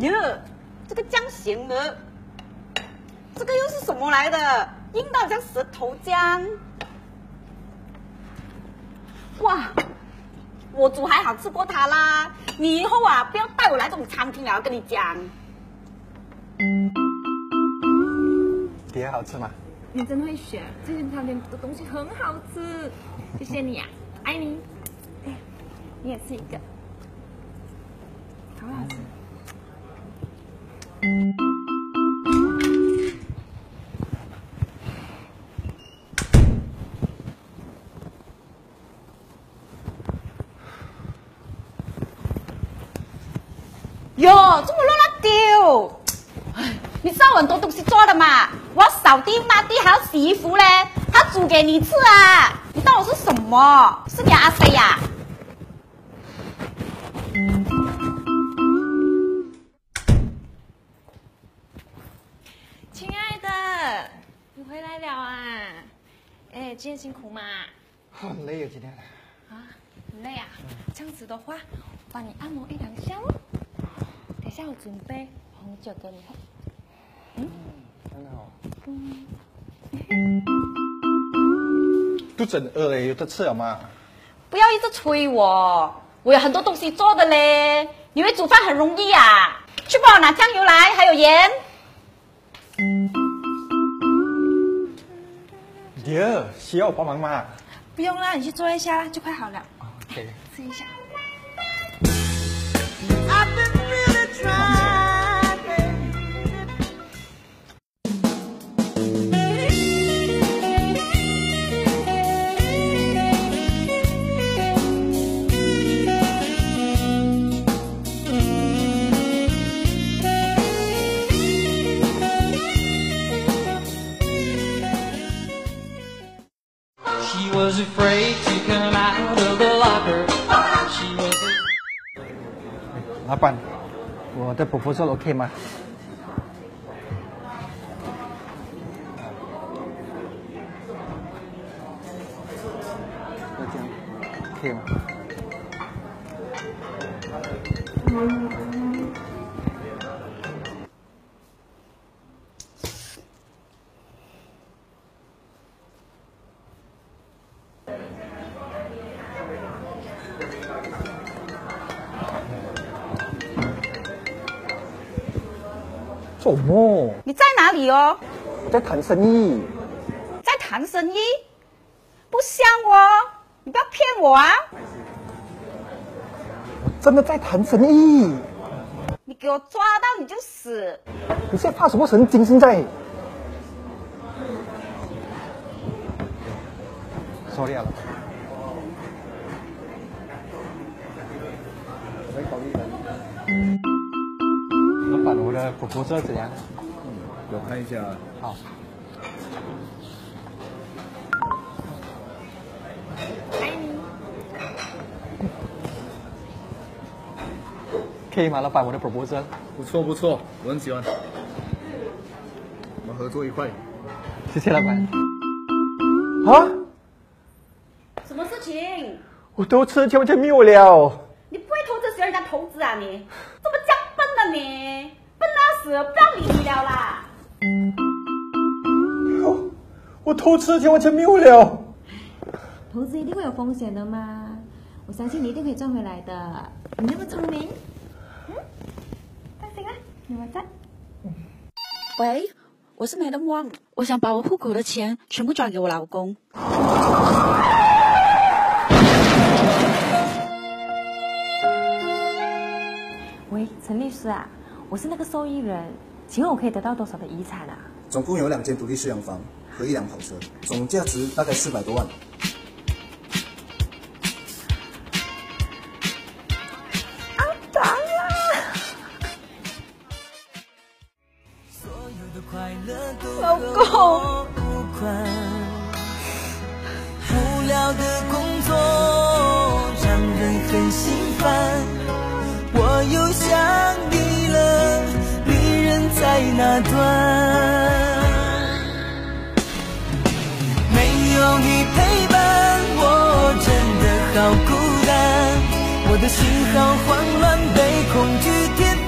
哟，这个酱咸的，这个又是什么来的？硬到像舌头酱。哇，我煮还好吃过它啦。你以后啊，不要带我来这种餐厅了，我跟你讲。碟好吃吗？你真会选，这些餐厅的东西很好吃。谢谢你啊，爱你。哎，你也吃一个，好不好吃？哟，这么乱乱丢！哎，你知道很多东西做的嘛？我扫地、抹地，还要洗衣服嘞，还煮给你吃啊！你当我是什么？是你阿飞呀、你回来了啊？哎，今天辛苦吗？很累啊，今天。啊，很累啊。这样子的话，我帮你按摩一两下哦。等下我准备红酒给你喝。嗯真好。肚子很饿嘞，有得吃了吗？不要一直催我，我有很多东西做的嘞。你会煮饭很容易啊，去帮我拿酱油来，还有盐。爹，需要我帮忙吗不用啦，你去坐一下啦，就快好了。？OK。试一下。She was afraid to come out of the locker. She was. 老板，我的 proposal OK 吗？要这样可以吗？ 做么？你在哪里哦？在谈生意。在谈生意？不像哦，你不要骗我啊！我真的在谈生意。你给我抓到你就死！你现在发什么神经？现在？sorry 啊，我考虑一下。老板，我的 proposal 怎样？我看一下，好。爱你。可以吗，老板？我的 proposal。不错不错，我很喜欢。我们合作愉快。谢谢老板。啊！什么事情？我都吃天完全没有了。你不会投资学人家投资啊你？怎么这样笨的你？不要理你了啦！我我偷吃天完全没有了。投资一定会有风险的嘛，我相信你一定可以赚回来的。你那么聪明，嗯，放心啦，有我在。喂，我是 Madam Wang，我想把我户口的钱全部转给我老公。喂，陈律师啊，我是那个受益人，请问我可以得到多少的遗产啊？总共有两间独立式洋房和一辆跑车，总价值大概四百多万。老公，无聊的工作让人很心烦，我又想你了，你人在那端，没有你陪伴，我真的好孤单，我的心好慌乱，被恐惧填满。